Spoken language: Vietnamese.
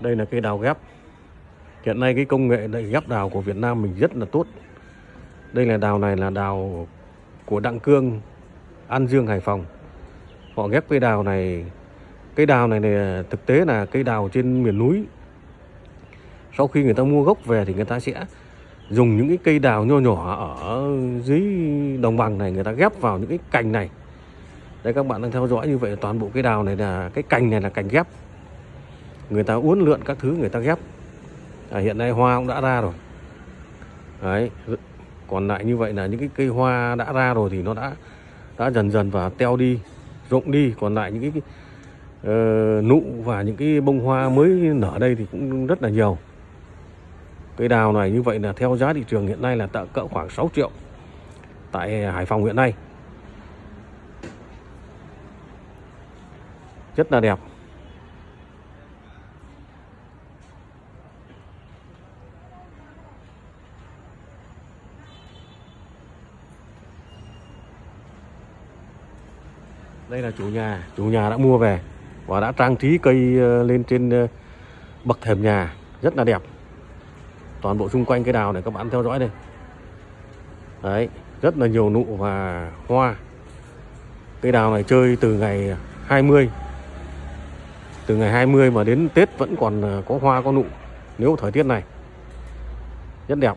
đây là cây đào ghép. Hiện nay cái công nghệ đậy ghép đào của Việt Nam mình rất là tốt. Đây là đào này là đào của Đặng Cương An Dương Hải Phòng. Họ ghép cây đào này. Cây đào này, này thực tế là cây đào trên miền núi. Sau khi người ta mua gốc về thì người ta sẽ dùng những cái cây đào nho nhỏ ở dưới đồng bằng này người ta ghép vào những cái cành này. Đây các bạn đang theo dõi như vậy toàn bộ cây đào này là cái cành này là cành ghép người ta uốn lượn các thứ người ta ghép. À, hiện nay hoa cũng đã ra rồi. Đấy còn lại như vậy là những cái cây hoa đã ra rồi thì nó đã đã dần dần và teo đi rụng đi. Còn lại những cái, cái uh, nụ và những cái bông hoa mới nở đây thì cũng rất là nhiều. Cây đào này như vậy là theo giá thị trường hiện nay là tạ cỡ khoảng 6 triệu tại Hải Phòng hiện nay. Rất là đẹp. Đây là chủ nhà. Chủ nhà đã mua về và đã trang trí cây ờ, lên trên ờ, bậc thềm nhà. Rất là đẹp. Toàn bộ xung quanh cây đào này các bạn theo dõi đây. Đấy, rất là nhiều nụ và hoa. Cây đào này chơi từ ngày 20 từ ngày 20 mà đến Tết vẫn còn ờ, có hoa, có nụ. Nếu thời tiết này, rất đẹp.